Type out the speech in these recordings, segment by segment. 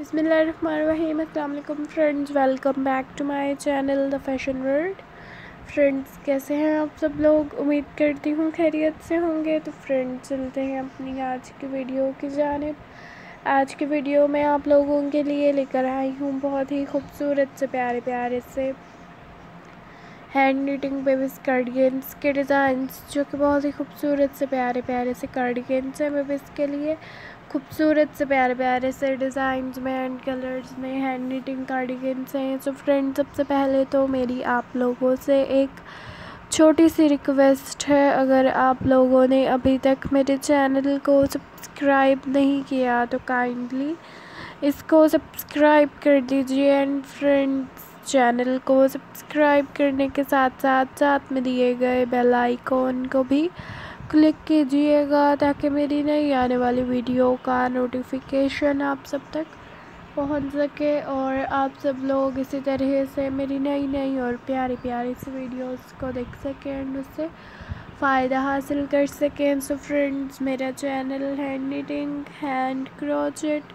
बिसमीम friends, welcome back to my channel the fashion world. Friends, कैसे हैं आप सब लोग? उम्मीद करती हूँ खैरियत से होंगे। तो फ्रेंड्स, चलते हैं अपनी आज की वीडियो की जानब। आज की वीडियो में आप लोगों के लिए लेकर आई हूँ बहुत ही खूबसूरत से प्यारे प्यारे से। हैंड नीटिंग बेबीज़ कार्डिगन्स के डिज़ाइंस जो कि बहुत ही खूबसूरत से प्यारे प्यारे से कार्डिगन्स हैं। बेबीज़ के लिए खूबसूरत से प्यारे प्यारे से डिज़ाइंस में एंड कलर्स में हैंड नीटिंग कार्डिगन्स हैं। सो फ्रेंड सबसे पहले तो मेरी आप लोगों से एक छोटी सी रिक्वेस्ट है। अगर आप लोगों ने अभी तक मेरे चैनल को सब्सक्राइब नहीं किया तो काइंडली इसको सब्सक्राइब कर दीजिए। एंड फ्रेंड्स चैनल को सब्सक्राइब करने के साथ साथ साथ में दिए गए बेल आइकॉन को भी क्लिक कीजिएगा ताकि मेरी नई आने वाली वीडियो का नोटिफिकेशन आप सब तक पहुँच सके और आप सब लोग इसी तरह से मेरी नई नई और प्यारी प्यारी सी वीडियोस को देख सकें एंड उससे फ़ायदा हासिल कर सकें। सो फ्रेंड्स मेरा channel hand knitting hand crochet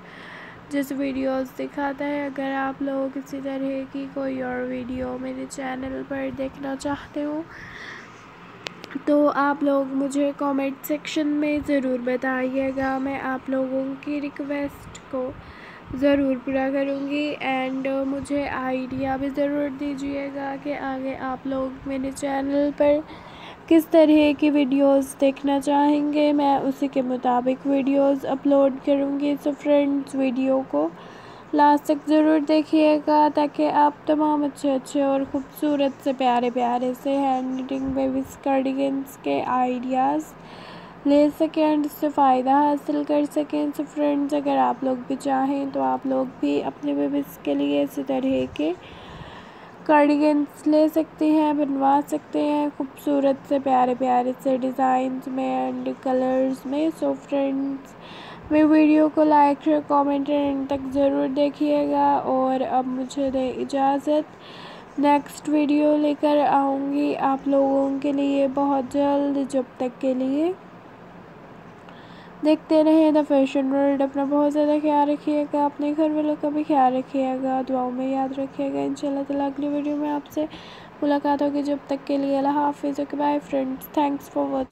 जिस वीडियोस दिखाता है, अगर आप लोग किसी तरह की कोई और वीडियो मेरे चैनल पर देखना चाहते हो तो आप लोग मुझे कमेंट सेक्शन में ज़रूर बताइएगा। मैं आप लोगों की रिक्वेस्ट को ज़रूर पूरा करूँगी एंड मुझे आइडिया भी ज़रूर दीजिएगा कि आगे आप लोग मेरे चैनल पर किस तरह की वीडियोस देखना चाहेंगे, मैं उसी के मुताबिक वीडियोस अपलोड करूँगी। सो फ्रेंड्स वीडियो को लास्ट तक ज़रूर देखिएगा ताकि आप तमाम अच्छे अच्छे और ख़ूबसूरत से प्यारे प्यारे से हैंड निटिंग बेबीज़ कार्डिगन्स के आइडियाज़ ले सकें एंड उससे फ़ायदा हासिल कर सकें। सो फ्रेंड्स अगर आप लोग भी चाहें तो आप लोग भी अपने बेबीज़ के लिए इसी तरह के कार्डिगन्स ले सकते हैं, बनवा सकते हैं, खूबसूरत से, प्यारे प्यारे से डिज़ाइंस में एंड कलर्स में सो फ्रेंड्स मेरी वीडियो को लाइक शेयर कमेंट एंड तक ज़रूर देखिएगा और अब मुझे दे इजाज़त। नेक्स्ट वीडियो लेकर आऊँगी आप लोगों के लिए बहुत जल्द, जब तक के लिए। देखते रहें द फ़ैशन वर्ल्ड, अपना बहुत ज़्यादा ख्याल रखिएगा, अपने घर वालों का भी ख्याल रखिएगा, दुआओं में याद रखिएगा इन शाला तला अगली वीडियो में आपसे मुलाकात होगी, जब तक के लिए अल्लाह हाफिज़, okay bye friends thanks for watching